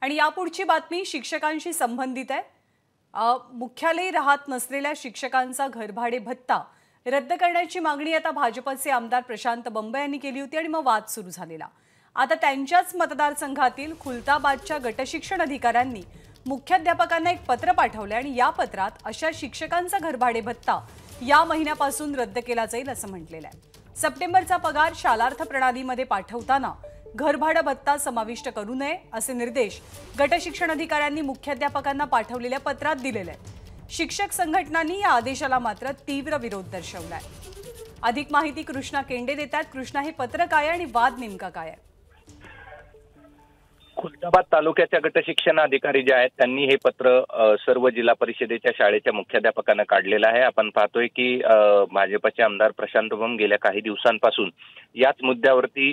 आणि यापुढची बातमी शिक्षकांशी संबंधित आहे. मुख्यालय मुख्यालयी राहत नसलेल्या शिक्षकांचा घरभाडे भत्ता रद्द करण्याची मागणी आता भाजपचे आमदार प्रशांत बंब यांनी केली होती आणि मग वाद सुरू झालेला. आता त्यांच्याच मतदारसंघातील खुलताबादच्या गटशिक्षण अधिकाऱ्यांनी मुख्याध्यापकांना एक पत्र पाठवलं आणि या पत्रात अशा शिक्षकांचा घरभाडे भत्ता या महिन्यापासून रद्द केला जाईल असं म्हटलेलं आहे. सप्टेंबरचा पगार शालार्थ प्रणालीमध्ये पाठवताना घरभाडं भत्ता समाविष्ट करू नये असे निर्देश गटशिक्षण अधिकाऱ्यांनी मुख्याध्यापकांना पाठवलेल्या पत्रात दिलेले आहेत. शिक्षक संघटनांनी या आदेशाला मात्र तीव्र विरोध दर्शवलाय. अधिक माहिती कृष्णा केंडे देतात. कृष्णा हे पत्र काय आणि वाद नेमका काय आहे? खुलताबाद तालुक्याच्या गट शिक्षण अधिकारी जे आहेत त्यांनी हे पत्र सर्व जिल्हा परिषदेच्या शाळेच्या मुख्याध्यापकांना काढलेलं आहे. आपण पाहतोय की भाजपाचे भाजपचे आमदार प्रशांत बम गेल्या काही दिवसांपासून याच मुद्द्यावरती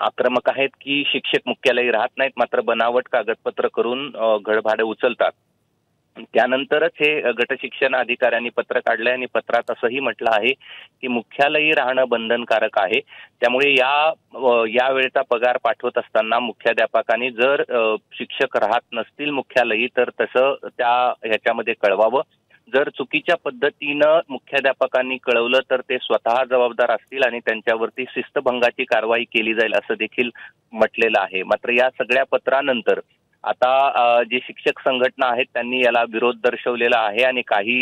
आक्रमक आहेत की शिक्षक मुख्यालयी राहत नाहीत मात्र बनावट कागदपत्र करून घडभाडे उचलतात. त्यानंतरच हे गटशिक्षण अधिकाऱ्यांनी पत्र काढलं आणि पत्रात असंही म्हटलं आहे की मुख्यालयी राहणं बंधनकारक आहे. त्यामुळे या या वेळेचा पगार पाठवत असताना मुख्याध्यापकांनी जर शिक्षक राहत नसतील मुख्यालयी तर तसं त्या ह्याच्यामध्ये कळवावं. जर चुकीच्या पद्धतीनं मुख्याध्यापकांनी कळवलं तर ते स्वतः जबाबदार असतील आणि त्यांच्यावरती शिस्तभंगाची कारवाई केली जाईल असं देखील म्हटलेलं आहे. मात्र या सगळ्या पत्रानंतर आता जे शिक्षक संघटना आहेत त्यांनी याला विरोध दर्शवलेला आहे आणि काही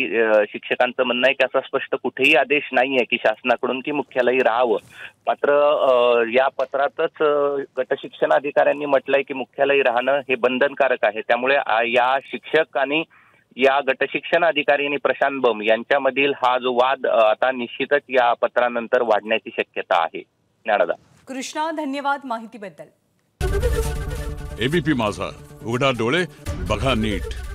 शिक्षकांचं म्हणणं आहे की असा स्पष्ट कुठेही आदेश नाही आहे की शासनाकडून की मुख्यालयी राहावं. मात्र या पत्रातच गटशिक्षण अधिकाऱ्यांनी म्हटलंय की मुख्यालयी राहणं हे बंधनकारक आहे. त्यामुळे या शिक्षक आणि या गट शिक्षण अधिकारी आणि प्रशांत बम यांच्यामधील हा जो वाद आता निश्चितच या पत्रानंतर वाढण्याची शक्यता आहे. ज्ञानदा. कृष्णा धन्यवाद माहितीबद्दल. एबीपी माझा. उघडा डोळे बघा नीट.